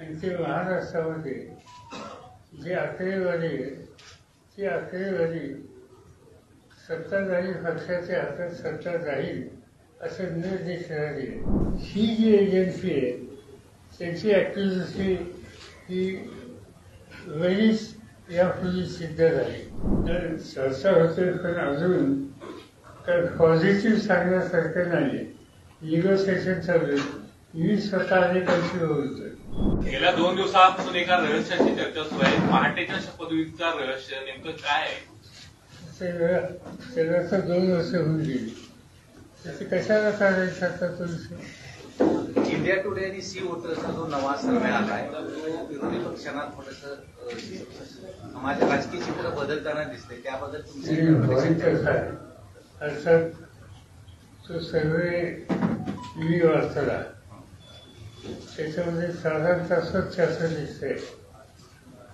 आणि ते. महाराष्ट्रामध्ये जे आकडेवारी आहे ती आकडेवारी सत्ताधारी पक्षाच्या हातात सत्ता जाईल असं न आहे ही जी एजन्सी आहे त्यांची ॲक्टिव्हिटी ही वेळीच यापूर्वी सिद्ध झाली. तर चर्चा होते पण अजून तर पॉझिटिव्ह सांगण्यासारखं नाही निगोसिएशन चालू आहे. मी स्वतः बोलतोय गेल्या दोन दिवसापासून एका रहस्याची चर्चा सुरू आहे. पहाटेच्या शपथविधीचा रहस्य नेमकं काय आहे? त्याला तर दोन वर्ष होऊन गेली. त्याचे कशाला काढायचं आता तो इंडिया टुडे आणि सी वोटर्सचा जो नवा सर्वे आलाय तो विरोधी पक्षांना थोडस माझ्या राजकीय चित्र बदलताना दिसते त्याबद्दल तुमची आहे. अर्थात तो सर्वे मी वाचला. त्याच्यामध्ये साधारणतः स्वच्छ असं दिसतंय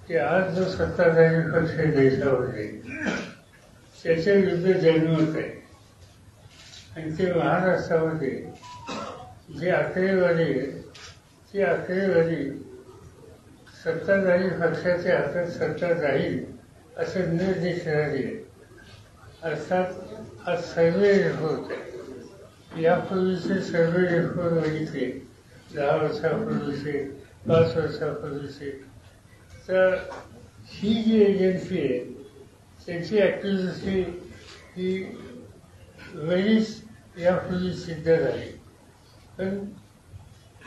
की आज जो सत्ताधारी पक्ष देशामध्ये त्याच्या विरुद्ध जन्मत आहे. आणि ते महाराष्ट्रामध्ये जी आकडेवारी आहे ती आकडेवारी सत्ताधारी पक्षाच्या हातात सत्ता जाईल असं न दिसणारी आहे. अर्थात आज सर्वे होत आहे. यापूर्वीचे सर्वे रेकॉर्ड बघितले. दहा वर्षापूर्वीचे पाच वर्षापूर्वीचे तर ही जी एजन्सी आहे त्यांची ॲक्टिव्हिटी ही वेळीच यापूर्वी सिद्ध झाली. पण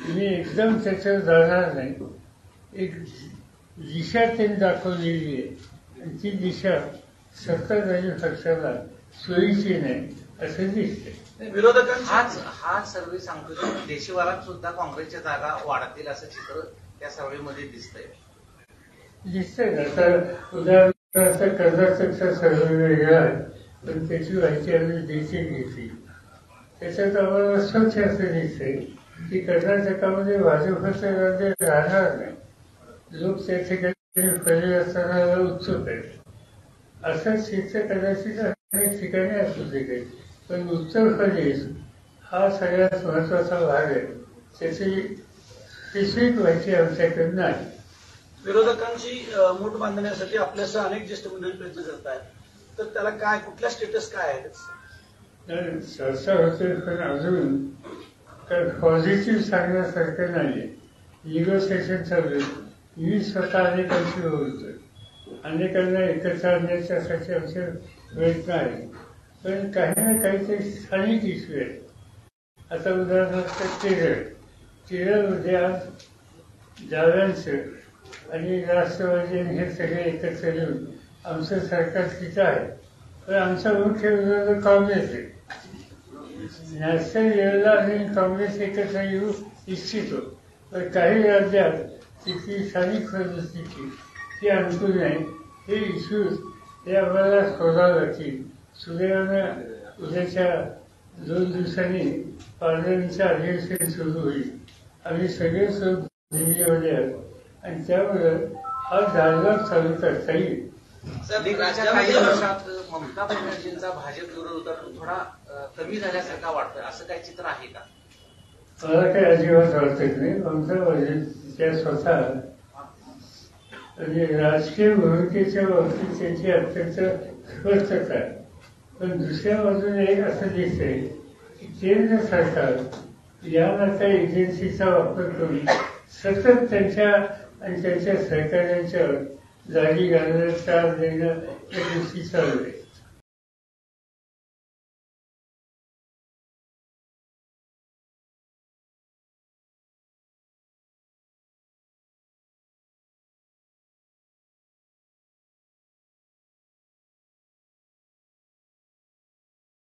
मी एकदम त्याच्यावर जाणार नाही. एक दिशा त्यांनी दाखवलेली आहे. आणि ती दिशा सत्ताधारी पक्षाला सोयीची नाही. असं दिसते. विरोधकांचा हा सर्वे सांगतो की देशभरात सुद्धा काँग्रेसच्या जागा वाढतील असं चित्र त्या सर्वेमध्ये दिसतंय. दिसतंय ना. तर उदाहरणार्थ कर्नाटकचा सर्वे वेगळा आहे. पण त्याची माहिती आम्ही देखील घेतली. त्याच्यात आम्हाला स्वच्छ असं दिसतंय की कर्नाटकामध्ये भाजपचं राज्य राहणार नाही. लोक त्या ठिकाणी उत्सुक आहेत. चित्र कदाचित अनेक ठिकाणी असू शकेल पण उत्तर प्रदेश हा सगळ्यात महत्त्वाचा भाग आहे. त्याची स्पेसिफिक माहिती आमच्याकडे नाही विरोधकांची मूठ बांधण्यासाठी आपल्यासह अनेक ज्येष्ठ मंडळी प्रयत्न करत आहेत तर त्याला काय कुठला स्टेटस काय आहे? चर्चा होते पण अजून तर पॉझिटिव्ह सांगण्यासारखं नाही निगोसिएशन चालू आहे. मी स्वतः अनेकांशी बोलतोय. अनेकांना एकत्र आणण्याच्यासाठी आमचे प्रयत्न आहे पण काही ना काहीतरी स्थानिक इश्यू आहेत. आता उदाहरणार्थ केरळ. केरळमध्ये आज डाव्यांचं आणि राष्ट्रवादी हे सगळे एकत्र येऊन आमचं सरकार तिथं आहे. पण आमचा मुख्य विरोध काँग्रेस आहे. नॅशनल लेवलला आणि काँग्रेस एकत्र येऊ इच्छितो. पण काही राज्यात तिथली स्थानिक परिस्थिती ती अनुकूल नाही. हे इश्यूज हे आम्हाला शोधावे लागतील सुदैवानं उद्याच्या दोन दिवसांनी पार्लमेंटचं अधिवेशन सुरू होईल. आम्ही सगळे दिल्लीमध्ये आहोत. आणि त्यामुळं हा डायलॉग चालू करता येईल. अलीकडच्या काही वर्षात ममता बॅनर्जींचा भाजप विरोध होता थोडा कमी झाल्यासारखा वाटतोय. असं काही चित्र आहे का? मला काही अजिबात वाटत नाही. म्हणजे त्या स्वतः म्हणजे राजकीय भूमिकेच्या बाबतीत त्यांची अत्यंत स्पष्टता आहे. पण दुसऱ्या बाजूने एक असं दिसतंय की केंद्र सरकार या नात्या एजन्सीचा वापर करून सतत त्यांच्या आणि त्यांच्या सहकार्यांच्यावर जागी घालण्याचा देणं या गोष्टी चालू आहे.